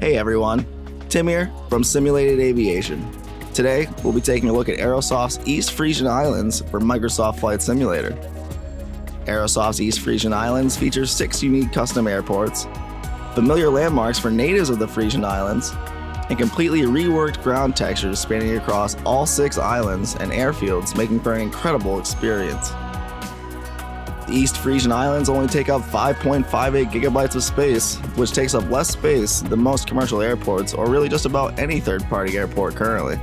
Hey everyone, Tim here from Simulated Aviation. Today, we'll be taking a look at Aerosoft's East Frisian Islands for Microsoft Flight Simulator. Aerosoft's East Frisian Islands features six unique custom airports, familiar landmarks for natives of the Frisian Islands, and completely reworked ground textures spanning across all six islands and airfields, making for an incredible experience. The East Frisian Islands only take up 5.58 gigabytes of space, which takes up less space than most commercial airports or really just about any third-party airport currently.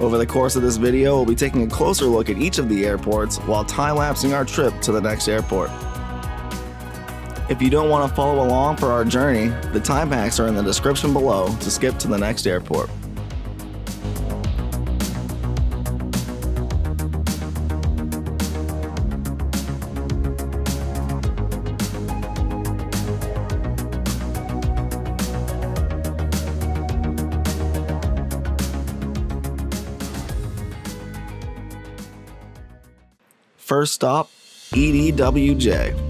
Over the course of this video, we'll be taking a closer look at each of the airports while time-lapsing our trip to the next airport. If you don't want to follow along for our journey, the time hacks are in the description below to skip to the next airport. First stop, EDWJ.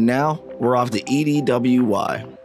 And now we're off to EDWY.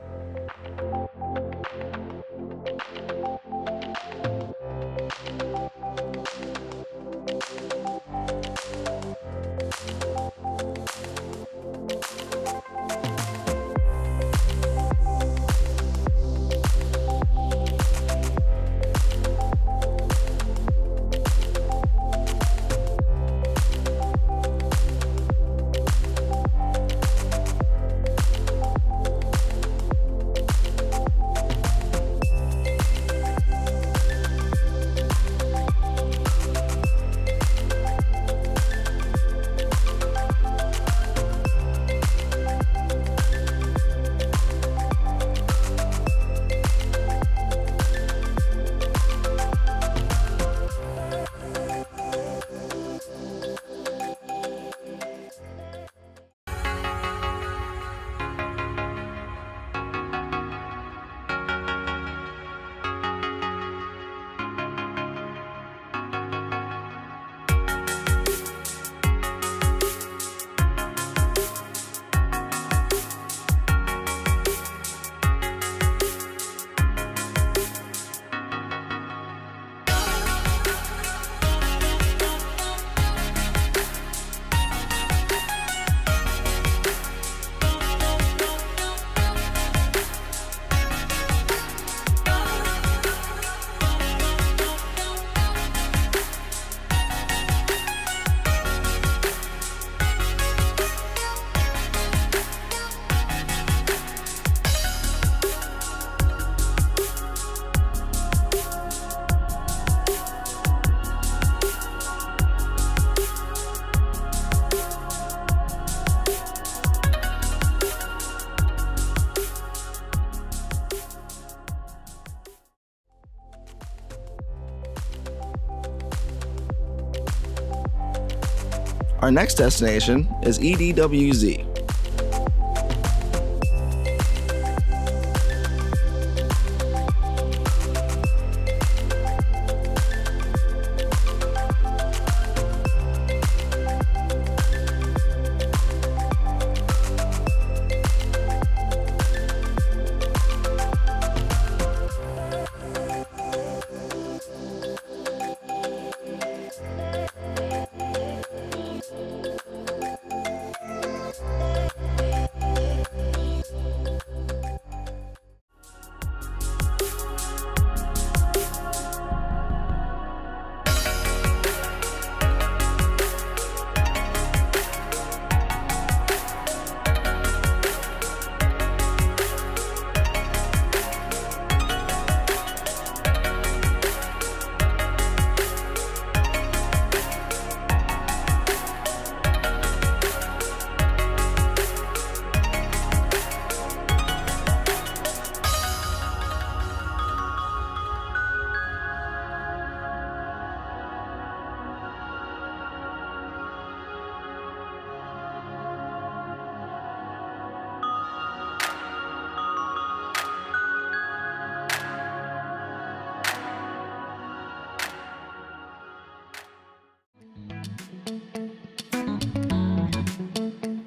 Our next destination is EDWZ.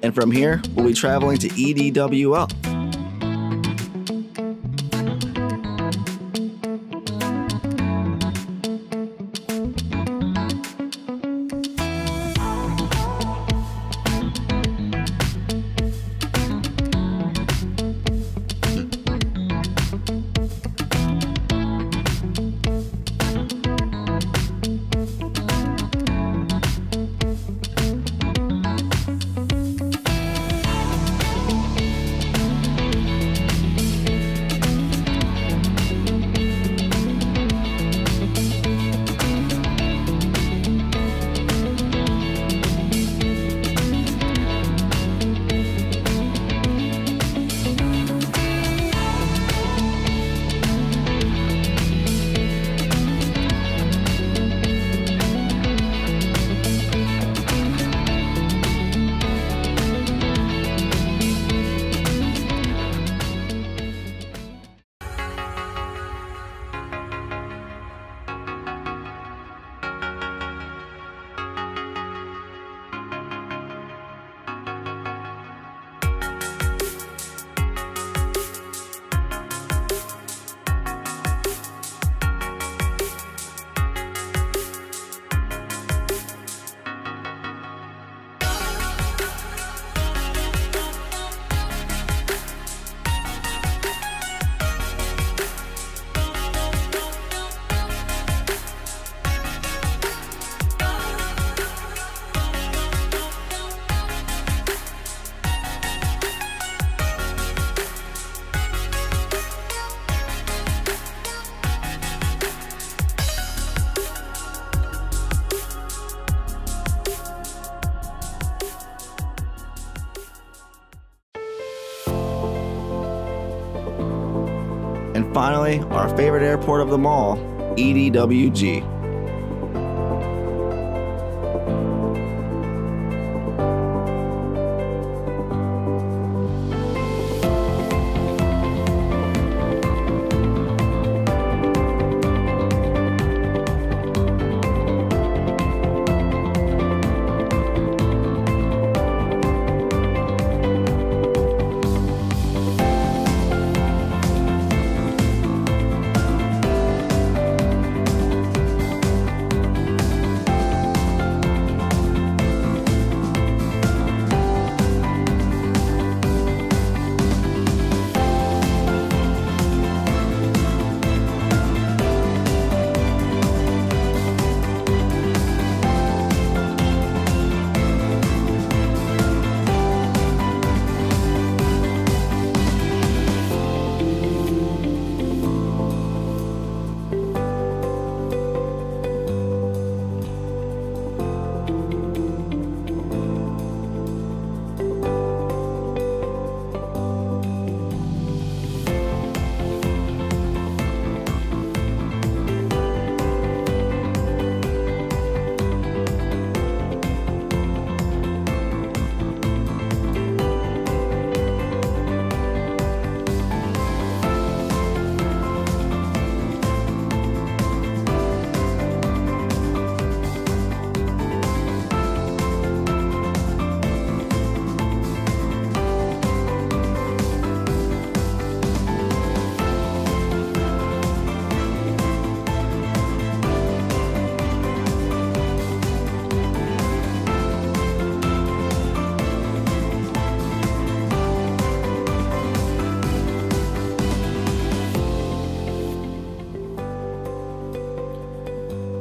And from here, we'll be traveling to EDWL. Finally, our favorite airport of them all, EDWG.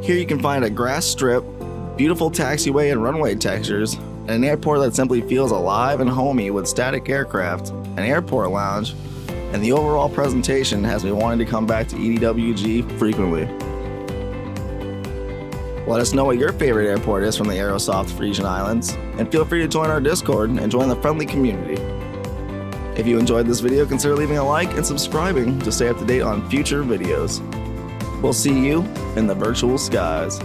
Here you can find a grass strip, beautiful taxiway and runway textures, and an airport that simply feels alive and homey with static aircraft, an airport lounge, and the overall presentation has me wanting to come back to EDWG frequently. Let us know what your favorite airport is from the Aerosoft Frisian Islands, and feel free to join our Discord and join the friendly community. If you enjoyed this video, consider leaving a like and subscribing to stay up to date on future videos. We'll see you in the virtual skies.